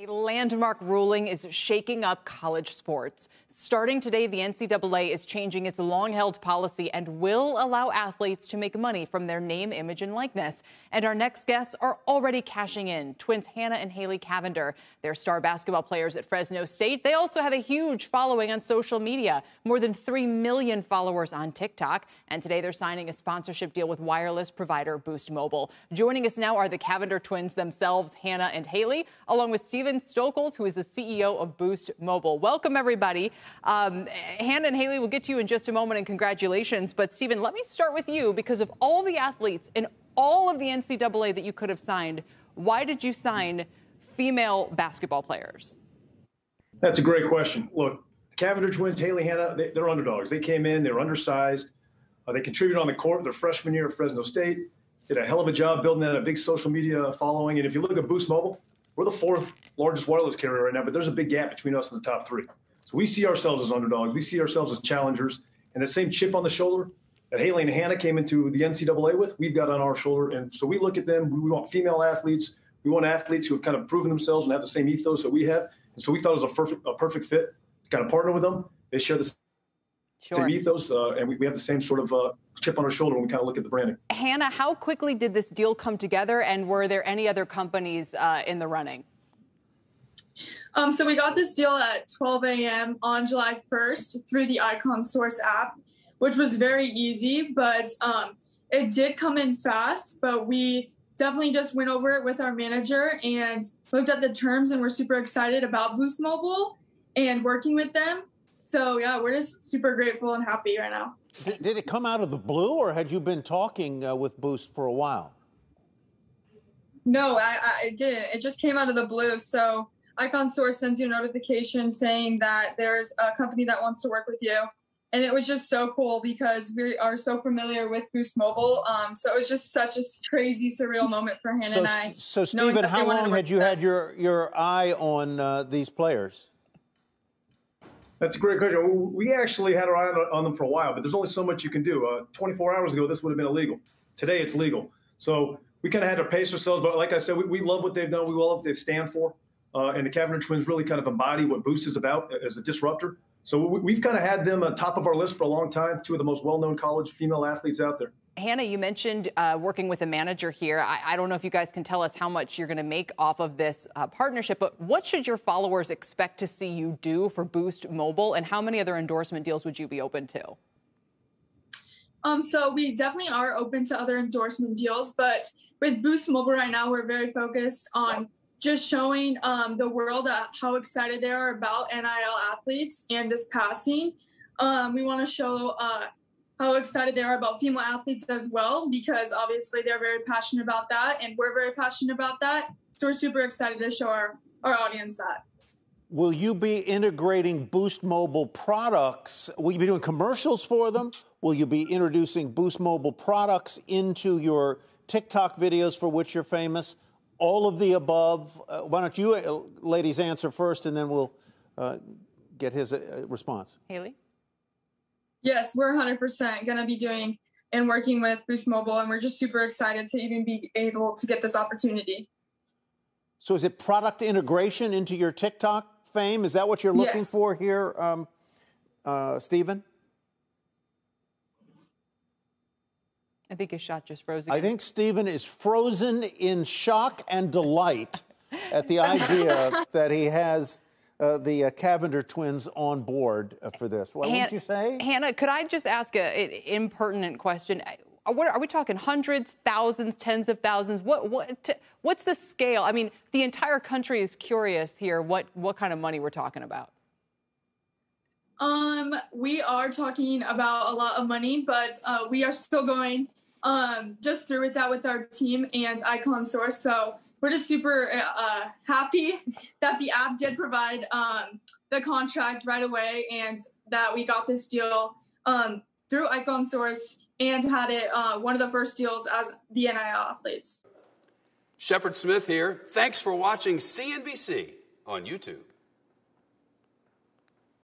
A landmark ruling is shaking up college sports. Starting today, the NCAA is changing its long held policy and will allow athletes to make money from their name, image, and likeness. And our next guests are already cashing in twins Hanna and Haley Cavinder. They're star basketball players at Fresno State. They also have a huge following on social media, more than 3 million followers on TikTok. And today they're signing a sponsorship deal with wireless provider Boost Mobile. Joining us now are the Cavinder twins themselves, Hanna and Haley, along with Stephen Stokols, who is the CEO of Boost Mobile. Welcome, everybody. Um, Hanna and Haley, we'll get to you in just a moment, and congratulations. But Stephen, let me start with you because of all the athletes and all of the NCAA that you could have signed. Why did you sign female basketball players? That's a great question. Look, the Cavinder twins, Haley, Hanna, they, are underdogs. They came in, they were undersized. Uh, they contributed on the court their freshman year at Fresno State. Did a hell of a job building out a big social media following. And if you look at Boost Mobile, we're the fourth largest wireless carrier right now, but there's a big gap between us and the top three. So we see ourselves as underdogs. We see ourselves as challengers. And the same chip on the shoulder that Haley and Hanna came into the NCAA with, we've got on our shoulder. And so we look at them. We want female athletes. We want athletes who have kind of proven themselves and have the same ethos that we have. And so we thought it was a perfect, a perfect fit to kind of partner with them. They share the sure. same ethos, uh, and we, we have the same sort of uh, chip on our shoulder when we kind of look at the branding. Hanna, how quickly did this deal come together, and were there any other companies uh, in the running? Um, so we got this deal at 12 a.m. on July 1st through the Icon Source app, which was very easy, but um, it did come in fast. But we definitely just went over it with our manager and looked at the terms, and we're super excited about Boost Mobile and working with them. So yeah, we're just super grateful and happy right now. Did it come out of the blue, or had you been talking uh, with Boost for a while? No, I, I didn't. It just came out of the blue. So Icon Source sends you a notification saying that there's a company that wants to work with you. And it was just so cool because we are so familiar with Boost Mobile. Um, so it was just such a crazy, surreal moment for Hanna so, and I. So, Stephen, how long had you had your, your eye on uh, these players? That's a great question. We actually had our eye on them for a while, but there's only so much you can do. Uh, 24 hours ago, this would have been illegal. Today, it's legal. So we kind of had to pace ourselves. But like I said, we, we love what they've done. We love what they stand for. Uh, and the Cavinder twins really kind of embody what Boost is about as a disruptor. So we, have kind of had them on top of our list for a long time. Two of the most well-known college female athletes out there. Hanna, you mentioned uh, working with a manager here. I, I, don't know if you guys can tell us how much you're going to make off of this uh, partnership, but what should your followers expect to see you do for Boost Mobile, and how many other endorsement deals would you be open to? Um, so we definitely are open to other endorsement deals, but with Boost Mobile right now, we're very focused on just showing um, the world uh, how excited they are about NIL athletes and this passing. Um, we want to show uh, how excited they are about female athletes as well, because obviously they're very passionate about that, and we're very passionate about that. So we're super excited to show our, our audience that. Will you be integrating Boost Mobile products? Will you be doing commercials for them? Will you be introducing Boost Mobile products into your TikTok videos for which you're famous? all of the above? Uh, why don't you uh, ladies answer first, and then we'll uh, get his uh, response. Haley? Yes, we're 100% going to be doing and working with Boost Mobile, and we're just super excited to even be able to get this opportunity. So, is it product integration into your TikTok fame? Is that what you're looking yes. for here, um, uh, Stephen? I think his shot just froze again. I think Stephen is frozen in shock and delight at the idea that he has uh, the uh, Cavinder twins on board uh, for this. What Han- would you say? Hanna, could I just ask an impertinent question? Uh, what, are we talking hundreds, thousands, tens of thousands? What, what, what's the scale? I mean, the entire country is curious here what, what kind of money we're talking about. Um, we are talking about a lot of money, but uh, we are still going um, just through with that with our team and Icon Source. So we're just super uh, happy that the app did provide um, the contract right away and that we got this deal um, through Icon Source and had it uh, one of the first deals as the NIL athletes. Shepard Smith here. Thanks for watching CNBC on YouTube.